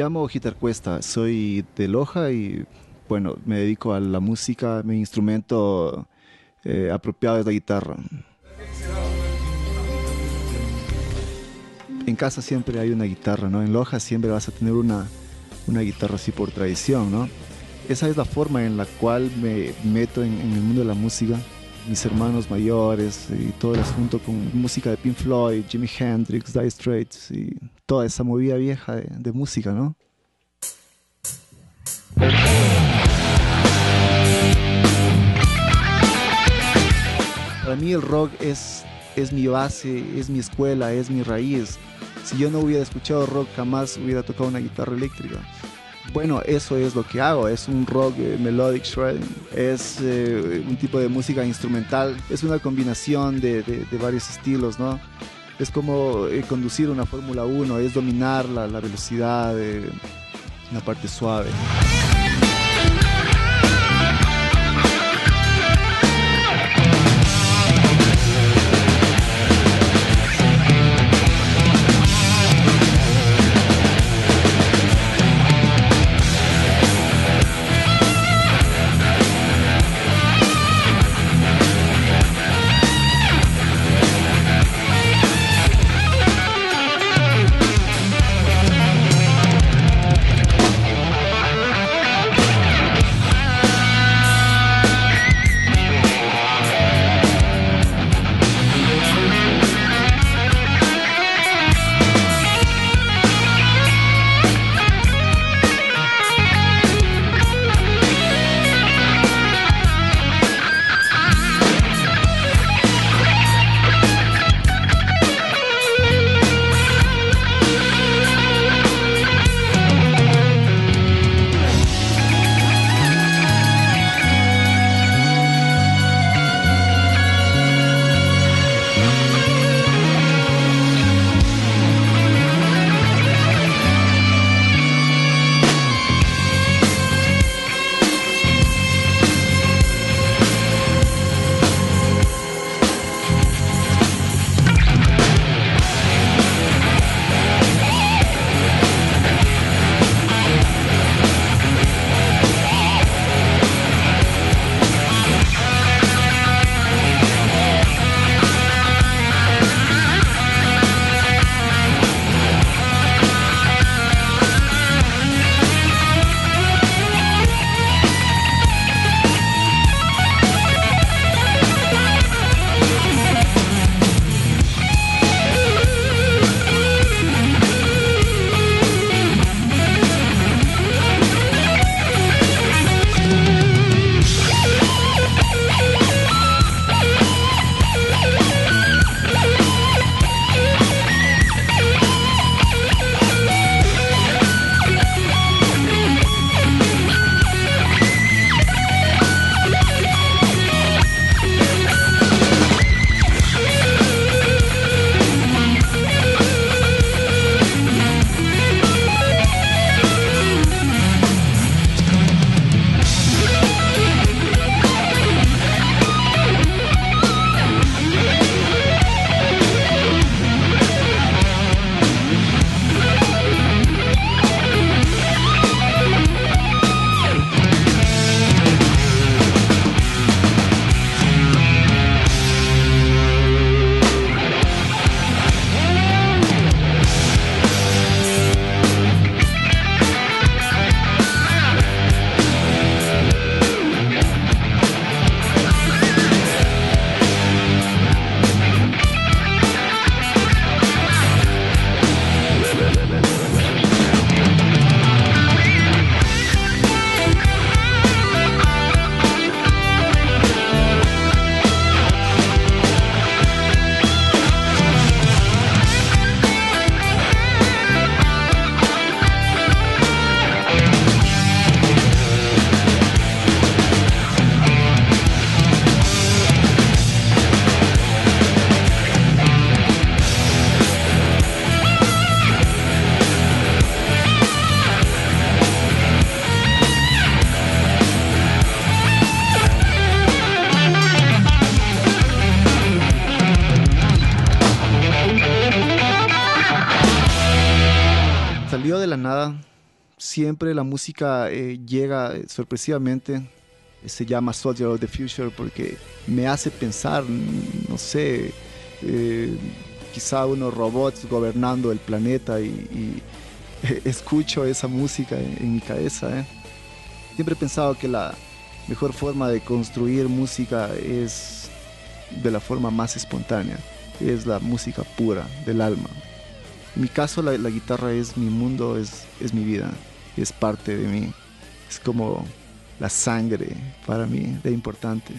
llamo Gitar Cuesta, soy de Loja y bueno, me dedico a la música, mi instrumento eh, apropiado es la guitarra. En casa siempre hay una guitarra, ¿no? En Loja siempre vas a tener una, una guitarra así por tradición, ¿no? Esa es la forma en la cual me meto en, el mundo de la música. Mis hermanos mayores y todo el asunto con música de Pink Floyd, Jimi Hendrix, Dire Straits y toda esa movida vieja de, de música, ¿no? Para mí el rock es, es mi base, es mi escuela, es mi raíz. Si yo no hubiera escuchado rock, jamás hubiera tocado una guitarra eléctrica. Bueno, eso es lo que hago, es un rock eh, melodic shredding, es eh, un tipo de música instrumental, es una combinación de, varios estilos, ¿no? Es como eh, conducir una Fórmula 1, es dominar la, la velocidad, la parte suave. Siempre la música eh, llega sorpresivamente. Se llama Soldier of the Future porque me hace pensar, no sé, eh, quizá unos robots gobernando el planeta y, escucho esa música en, mi cabeza. Siempre he pensado que la mejor forma de construir música es de la forma más espontánea, es la música pura del alma. En mi caso la, guitarra es mi mundo, es, es mi vida, es parte de mí, es como la sangre para mí de importante.